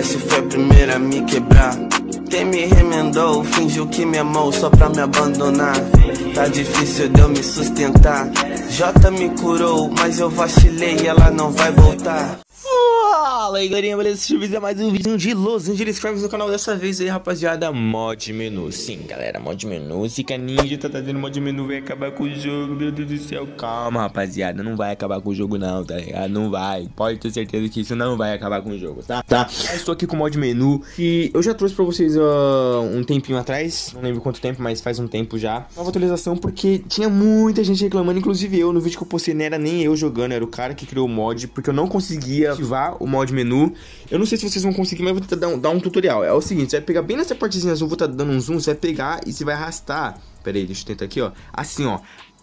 parece foi a primeira a me quebrar. Quem me remendou, fingiu que me amou só pra me abandonar. Tá difícil de eu me sustentar. J me curou, mas eu vacilei e ela não vai voltar. Fala aí galerinha, beleza? Deixa eu mais um vídeo de Los Angeles Crimes no canal dessa vez aí, rapaziada, mod menu Sim, galera, mod menu, Zika Ninja tá trazendo mod menu, vai acabar com o jogo, meu Deus do céu Calma, rapaziada, não vai acabar com o jogo não, tá ligado? Não vai, pode ter certeza que isso não vai acabar com o jogo, tá? Tá, eu estou aqui com o mod menu, que eu já trouxe pra vocês uh, um tempinho atrás Não lembro quanto tempo, mas faz um tempo já Nova atualização porque tinha muita gente reclamando, inclusive eu, no vídeo que eu postei, não era nem eu jogando, era o cara que criou o mod Porque eu não conseguia ativar o mod menu. Eu não sei se vocês vão conseguir, mas eu vou tentar dar um, dar um tutorial. É o seguinte, você vai pegar bem nessa partezinha azul, vou estar tá dando um zoom, você vai pegar e você vai arrastar. Pera aí, deixa eu tentar aqui, ó. Assim, ó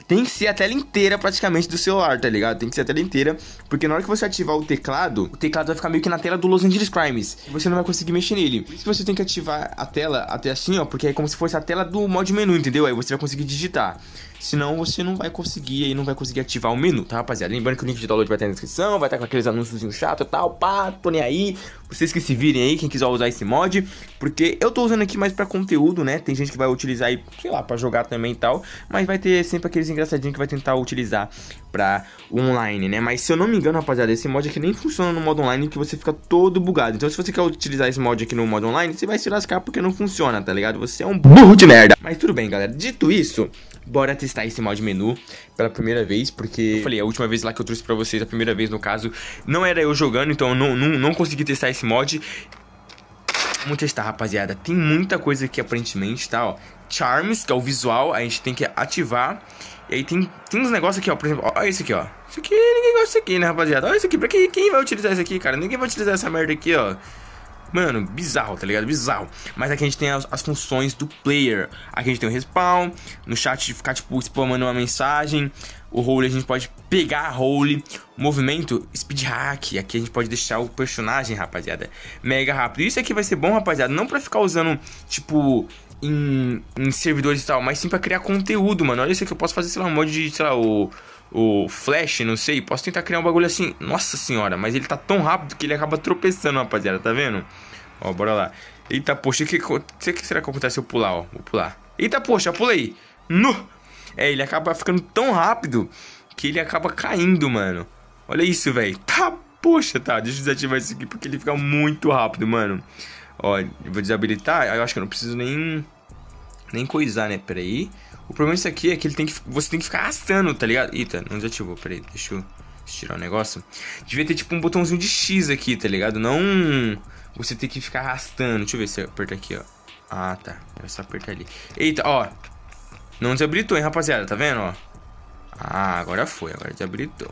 tem que ser a tela inteira praticamente do celular, tá ligado? Tem que ser a tela inteira, porque na hora que você ativar o teclado, o teclado vai ficar meio que na tela do Los Angeles Crimes. Você não vai conseguir mexer nele. Por isso você tem que ativar a tela até assim, ó, porque é como se fosse a tela do mod menu, entendeu? Aí você vai conseguir digitar. Senão você não vai conseguir aí, não vai conseguir ativar o menu, tá, rapaziada? Lembrando que o link de download vai estar na descrição, vai estar com aqueles anúncios chato e tal, pá, tô nem aí. Vocês que se virem aí, quem quiser usar esse mod, porque eu tô usando aqui mais pra conteúdo, né? Tem gente que vai utilizar aí, sei lá, pra jogar também e tal, mas vai ter sempre aqueles engraçadinhos que vai tentar utilizar pra online, né? Mas se eu não me engano, rapaziada, esse mod aqui nem funciona no modo online, que você fica todo bugado. Então se você quer utilizar esse mod aqui no modo online, você vai se lascar porque não funciona, tá ligado? Você é um burro de merda. Mas tudo bem, galera. Dito isso, bora testar esse mod menu pela primeira vez, porque eu falei, a última vez lá que eu trouxe pra vocês, a primeira vez no caso, não era eu jogando, então eu não, não, não consegui testar esse mod. Vamos testar, rapaziada. Tem muita coisa aqui, aparentemente, tá, ó. Charms, que é o visual, a gente tem que ativar. E aí tem, tem uns negócios aqui, ó, por exemplo, olha esse aqui, ó. Isso aqui, ninguém gosta disso aqui, né, rapaziada? Olha isso aqui, pra que, quem vai utilizar isso aqui, cara? Ninguém vai utilizar essa merda aqui, ó. Mano, bizarro, tá ligado? Bizarro. Mas aqui a gente tem as, as, funções do player. Aqui a gente tem o respawn, no chat ficar, tipo, spamando uma mensagem. O role a gente pode pegar a role. Movimento, speed hack. Aqui a gente pode deixar o personagem, rapaziada, mega rápido. Isso aqui vai ser bom, rapaziada. Não pra ficar usando, tipo, em, em servidores e tal, mas sim pra criar conteúdo, mano. Olha isso aqui, eu posso fazer, sei lá, um mod de, sei lá, o o Flash, não sei, posso tentar criar um bagulho assim. Nossa senhora, mas ele tá tão rápido que ele acaba tropeçando, rapaziada, tá vendo? Ó, bora lá. Eita, poxa, o que, que, que será que acontece se eu pular, ó? Vou pular. Eita, poxa, pulei. No! É, ele acaba ficando tão rápido que ele acaba caindo, mano. Olha isso, velho. Tá, poxa, tá. Deixa eu desativar isso aqui porque ele fica muito rápido, mano. Ó, eu vou desabilitar. Eu acho que eu não preciso nem... Nem coisar, né? Pera aí. O problema disso aqui é que ele tem que, você tem que ficar arrastando, tá ligado? Eita, não desativou, peraí, deixa eu tirar o negócio. Devia ter tipo um botãozinho de X aqui, tá ligado? Não você tem que ficar arrastando. Deixa eu ver se eu aperto aqui, ó. Ah, tá. É só apertar ali. Eita, ó. Não desabilitou, hein, rapaziada, tá vendo, ó? Ah, agora foi, agora desabilitou.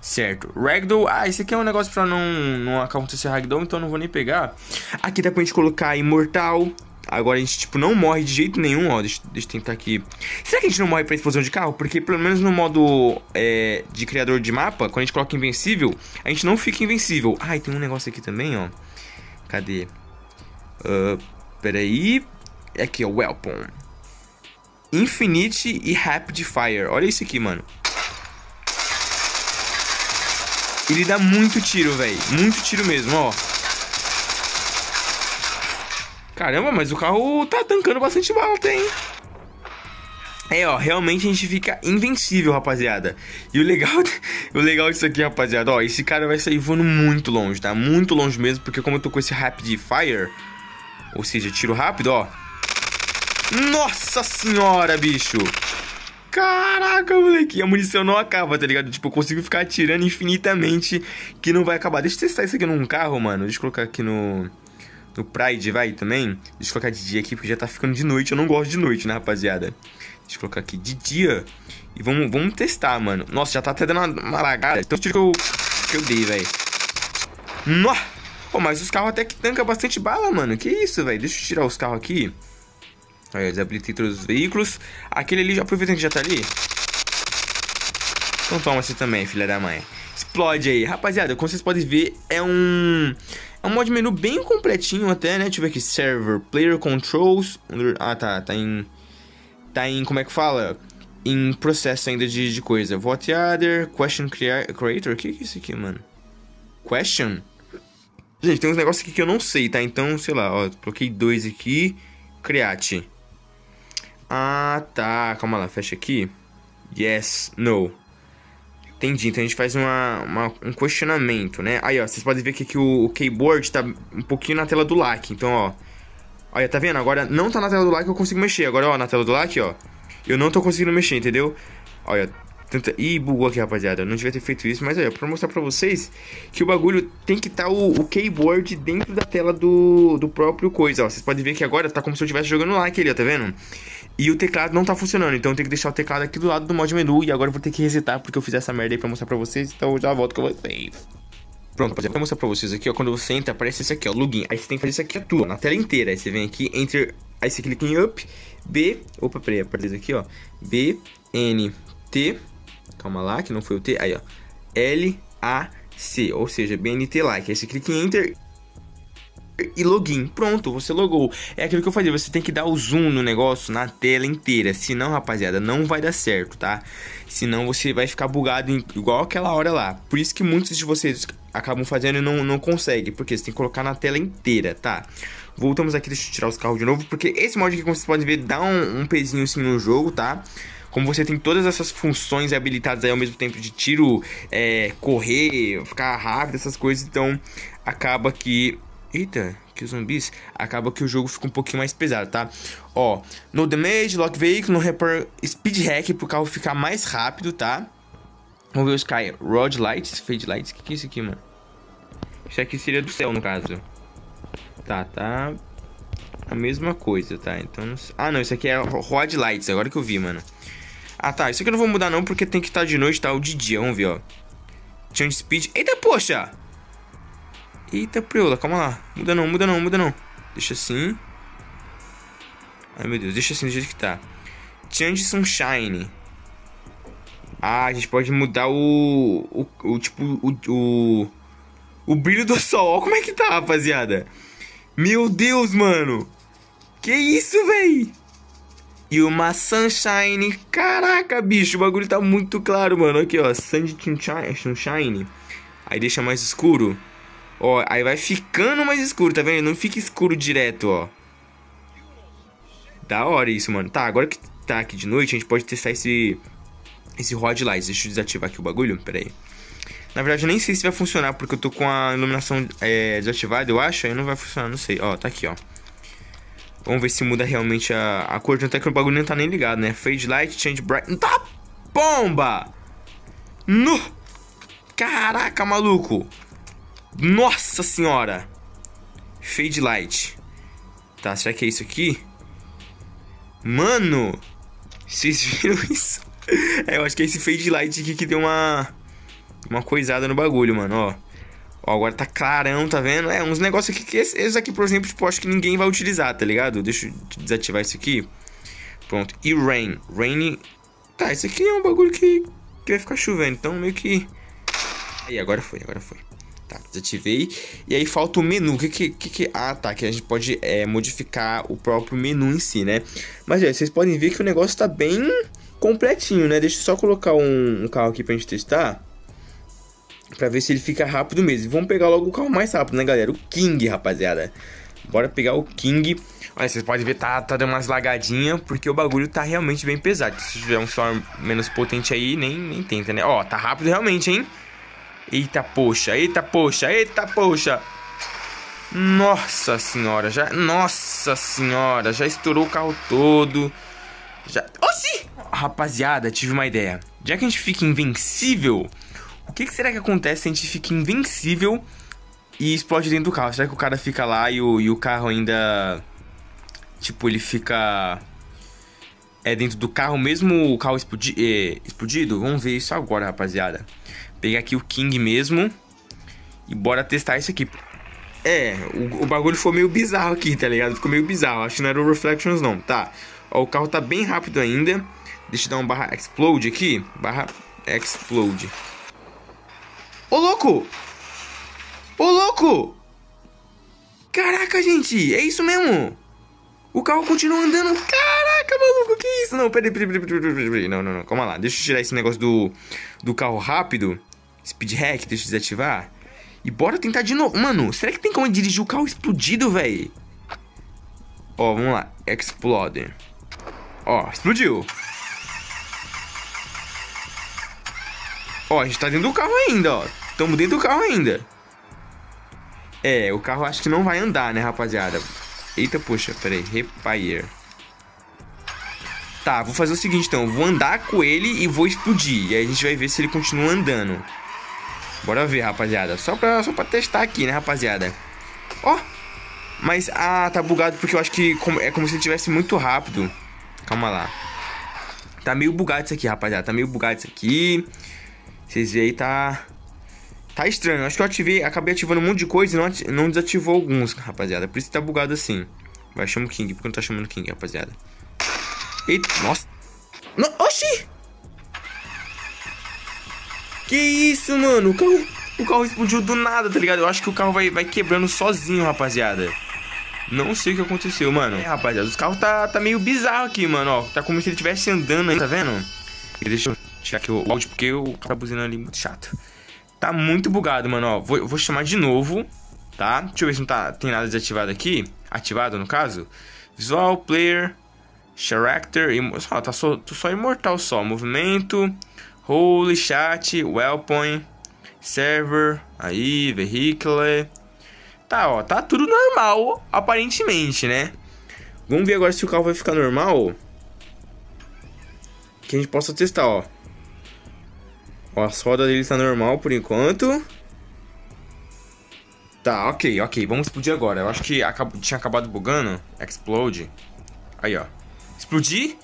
Certo, Ragdoll, ah, esse aqui é um negócio pra não, não acontecer Ragdoll, então eu não vou nem pegar. Aqui dá pra gente colocar Imortal, Agora a gente, tipo, não morre de jeito nenhum, ó. Deixa, deixa eu tentar aqui. Será que a gente não morre pra explosão de carro? Porque pelo menos no modo é, de criador de mapa, quando a gente coloca invencível, a gente não fica invencível. E tem um negócio aqui também, ó. Cadê? Uh, peraí. Aqui, ó, Weapon. Infinite e Rapid Fire. Olha isso aqui, mano. Ele dá muito tiro, velho. Muito tiro mesmo, ó. Caramba, mas o carro tá tancando bastante bala, tem. É, ó, realmente a gente fica invencível, rapaziada. E o legal, o legal disso aqui, rapaziada, ó, esse cara vai sair voando muito longe, tá? Muito longe mesmo, porque como eu tô com esse Rapid Fire, ou seja, tiro rápido, ó. Nossa senhora, bicho! Caraca, moleque, a munição não acaba, tá ligado? Tipo, eu consigo ficar atirando infinitamente que não vai acabar. Deixa eu testar isso aqui num carro, mano. Deixa eu colocar aqui no no Pride, vai, também. Deixa eu colocar de dia aqui, porque já tá ficando de noite. Eu não gosto de noite, né, rapaziada? Deixa eu colocar aqui de dia. E vamos, vamos testar, mano. Nossa, já tá até dando uma, uma lagada. Então tiro que eu, que eu dei, velho. Nossa! Pô, mas os carros até que tancam bastante bala, mano. Que isso, velho? Deixa eu tirar os carros aqui. Aí, eu desabilitei todos os veículos. Aquele ali, já aproveitando que já tá ali. Então toma esse também, filha da mãe. Explode aí. Rapaziada, como vocês podem ver, é um... É um mod menu bem completinho até, né? Deixa eu ver aqui. Server, Player Controls. Ah, tá. Tá em... Tá em... Como é que fala? Em processo ainda de, de coisa. Vote Other, Question Creator. O que é isso aqui, mano? Question? Gente, tem uns negócios aqui que eu não sei, tá? Então, sei lá, ó, coloquei dois aqui. Create. Ah, tá. Calma lá, fecha aqui. Yes, no. Entendi, então a gente faz uma, uma, um questionamento, né? Aí, ó, vocês podem ver que aqui o, o keyboard tá um pouquinho na tela do LAC. Então, ó. Olha, tá vendo? Agora não tá na tela do LAC que eu consigo mexer. Agora, ó, na tela do LAC, ó. Eu não tô conseguindo mexer, entendeu? Olha, tanta... Ih, bugou aqui, rapaziada. Eu não devia ter feito isso, mas olha, pra mostrar pra vocês que o bagulho tem que estar tá o, o, keyboard dentro da tela do, do próprio coisa, ó. Vocês podem ver que agora tá como se eu estivesse jogando LAC ali, ó, tá vendo? E o teclado não tá funcionando, então eu tenho que deixar o teclado aqui do lado do mod menu. E agora eu vou ter que resetar porque eu fiz essa merda aí pra mostrar pra vocês. Então eu já volto com vocês. Pronto, rapaziada, pra mostrar pra vocês aqui, ó. Quando você entra, aparece esse aqui, ó, login. Aí você tem que fazer isso aqui, ó, na tela inteira. Aí você vem aqui, enter. Aí você clica em up, B. Opa, peraí, aparece aqui, ó. B, N, T. Calma lá, que não foi o T. Aí, ó. L, A, C. Ou seja, BNT like. Aí você clica em enter e login. Pronto, você logou. É aquilo que eu falei, você tem que dar o zoom no negócio na tela inteira. Senão, rapaziada, não vai dar certo, tá? Senão você vai ficar bugado igual aquela hora lá. Por isso que muitos de vocês acabam fazendo e não, não conseguem. Porque você tem que colocar na tela inteira, tá? Voltamos aqui, deixa eu tirar os carros de novo. Porque esse mod aqui, como vocês podem ver, dá um, um pezinho assim no jogo, tá? Como você tem todas essas funções habilitadas aí ao mesmo tempo de tiro, é, correr, ficar rápido, essas coisas, então acaba que Eita, que zumbis. Acaba que o jogo fica um pouquinho mais pesado, tá? Ó, no damage, lock vehicle, no repair, speed hack pro carro ficar mais rápido, tá? Vamos ver os Sky. Rod lights, fade lights. O que, que é isso aqui, mano? Isso aqui seria do céu, no caso. Tá, tá. A mesma coisa, tá? Então. Ah, não, isso aqui é Rod lights. Agora que eu vi, mano. Ah, tá. Isso aqui eu não vou mudar, não, porque tem que estar de noite, tá? Ou de dia. Vamos ver, ó. Change speed. Eita, poxa! Eita, preula, calma lá. Muda não, muda não, muda não. Deixa assim. Ai, meu Deus, deixa assim do jeito que tá. Change Sunshine. Ah, a gente pode mudar o... O, o tipo, o, o... O brilho do sol. Olha como é que tá, rapaziada. Meu Deus, mano. Que isso, véi? E uma Sunshine. Caraca, bicho, o bagulho tá muito claro, mano. Aqui, ó. Sunshine. Aí deixa mais escuro. Ó, aí vai ficando mais escuro, tá vendo? Não fica escuro direto, ó. Da hora isso, mano. Tá, agora que tá aqui de noite, a gente pode testar esse... Esse Rod Lights. Deixa eu desativar aqui o bagulho, pera aí. Na verdade, eu nem sei se vai funcionar, porque eu tô com a iluminação é, desativada, eu acho. Aí não vai funcionar, não sei. Ó, tá aqui, ó. Vamos ver se muda realmente a, a cor. Tanto é que o bagulho não tá nem ligado, né? Fade Light, Change Bright... Tá bomba! No! Caraca, maluco! Nossa senhora! Fade light. Tá, será que é isso aqui? Mano! Vocês viram isso? É, eu acho que é esse fade light aqui que deu uma... Uma coisada no bagulho, mano, ó. Ó, agora tá clarão, tá vendo? É, uns negócios aqui que... Esses aqui, por exemplo, tipo, acho que ninguém vai utilizar, tá ligado? Deixa eu desativar isso aqui. Pronto. E rain. Rain... Tá, isso aqui é um bagulho que... Que vai ficar chovendo, então meio que... Aí, agora foi, agora foi. Tá, desativei. E aí falta o menu. O que que, que. Ah, tá. Que a gente pode é, modificar o próprio menu em si, né? Mas, é, vocês podem ver que o negócio tá bem completinho, né? Deixa eu só colocar um, um carro aqui pra gente testar. Pra ver se ele fica rápido mesmo. Vamos pegar logo o carro mais rápido, né, galera? O King, rapaziada. Bora pegar o King. Olha, vocês podem ver, tá, tá dando umas lagadinhas, porque o bagulho tá realmente bem pesado. Se tiver um som menos potente aí, nem, nem tenta, né? Ó, tá rápido realmente, hein? Eita poxa, eita poxa, eita poxa. Nossa senhora, já. Nossa senhora, já estourou o carro todo. Já. Oxi! Rapaziada, tive uma ideia. Já que a gente fica invencível, o que, que será que acontece se a gente fica invencível e explode dentro do carro? Será que o cara fica lá e o, e o carro ainda. Tipo, ele fica. É dentro do carro, mesmo o carro explodi é, explodido? Vamos ver isso agora, rapaziada. Pegar aqui o King mesmo. E bora testar isso aqui. É, o, o, bagulho foi meio bizarro aqui, tá ligado? Ficou meio bizarro. Acho que não era o Reflections, não. Tá. Ó, o carro tá bem rápido ainda. Deixa eu dar um barra Explode aqui. Barra Explode. Ô, louco! Ô, louco! Caraca, gente! É isso mesmo! O carro continua andando. Caraca, maluco, que isso? Não, peraí, peraí, peraí, peraí, peraí. Não, não, não. Calma lá. Deixa eu tirar esse negócio do, do carro rápido. Speed hack, deixa eu desativar. E bora tentar de novo. Mano, será que tem como dirigir o carro explodido, velho? Ó, vamos lá. Explode. Ó, explodiu. Ó, a gente tá dentro do carro ainda, ó. Tamo dentro do carro ainda. É, o carro acho que não vai andar, né, rapaziada? Eita, puxa, peraí. Repair. Tá, vou fazer o seguinte, então. Vou andar com ele e vou explodir. E aí a gente vai ver se ele continua andando. Bora ver, rapaziada. Só pra, só pra testar aqui, né, rapaziada? Ó. Mas, ah, tá bugado porque eu acho que é como se ele tivesse muito rápido. Calma lá. Tá meio bugado isso aqui, rapaziada. Tá meio bugado isso aqui. Vocês veem aí, tá... Tá estranho. Acho que eu ativei, acabei ativando um monte de coisa e não, não desativou alguns, rapaziada. Por isso que tá bugado assim. Vai, chama o King. Por que não tá chamando King, rapaziada? Eita, nossa. No, oxi! Que isso, mano? O carro, o carro explodiu do nada, tá ligado? Eu acho que o carro vai, vai quebrando sozinho, rapaziada. Não sei o que aconteceu, mano. É, rapaziada, os carros tá, tá meio bizarro aqui, mano, ó. Tá como se ele estivesse andando aí, tá vendo? E deixa eu tirar aqui o áudio, porque o carro tá buzinando ali muito chato. Tá muito bugado, mano, ó. Vou, vou chamar de novo, tá? Deixa eu ver se não tá, tem nada desativado aqui. Ativado, no caso. Visual, player, character, ó, tá só, só imortal só. Movimento, Holy, chat, wellpoint, server, aí, vehicle. Tá, ó, tá tudo normal, aparentemente, né? Vamos ver agora se o carro vai ficar normal. Que a gente possa testar, ó. Ó, a rodas dele tá normal por enquanto. Tá, ok, ok. Vamos explodir agora. Eu acho que tinha acabado bugando. Explode. Aí, ó. Explodir.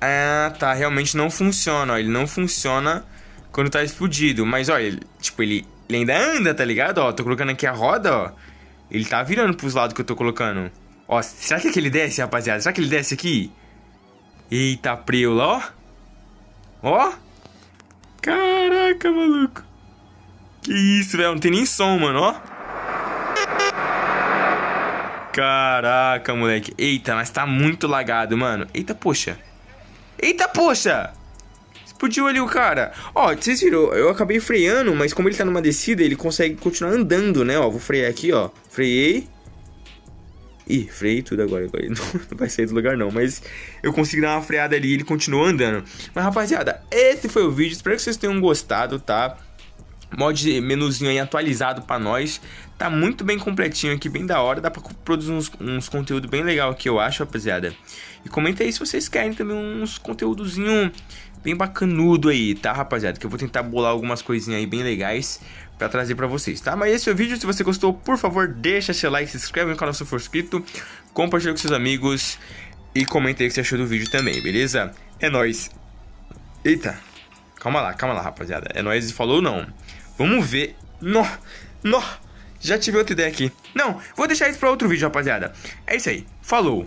Ah, tá, realmente não funciona, ó. Ele não funciona quando tá explodido. Mas, olha, ele, tipo, ele, ele ainda anda, tá ligado? Ó, tô colocando aqui a roda, ó. Ele tá virando pros lados que eu tô colocando. Ó, será que, que ele desce, rapaziada? Será que ele desce aqui? Eita, preula, ó. Ó. Caraca, maluco. Que isso, velho. Não tem nem som, mano, ó. Caraca, moleque. Eita, mas tá muito lagado, mano. Eita, poxa. Eita, poxa! Explodiu ali o cara. Ó, vocês viram, eu acabei freando, mas como ele tá numa descida, ele consegue continuar andando, né? Ó, vou frear aqui, ó. Freiei. Ih, freiei tudo agora, agora. Não, não vai sair do lugar não, mas eu consegui dar uma freada ali e ele continua andando. Mas rapaziada, esse foi o vídeo, espero que vocês tenham gostado, tá? mod menuzinho aí atualizado para nós. Tá muito bem completinho aqui, bem da hora. Dá pra produzir uns, uns conteúdos bem legal aqui, eu acho, rapaziada. E comenta aí se vocês querem também uns conteúdozinho bem bacanudo aí, tá, rapaziada? Que eu vou tentar bolar algumas coisinhas aí bem legais pra trazer pra vocês, tá? Mas esse é o vídeo. Se você gostou, por favor, deixa seu like, se inscreve no canal se for inscrito, compartilha com seus amigos e comenta aí o que você achou do vídeo também, beleza? É nóis. Eita. Calma lá, calma lá, rapaziada. É nóis e falou não. Vamos ver. Nó, nó. Já tive outra ideia aqui. Não, vou deixar isso pra outro vídeo, rapaziada. É isso aí. Falou.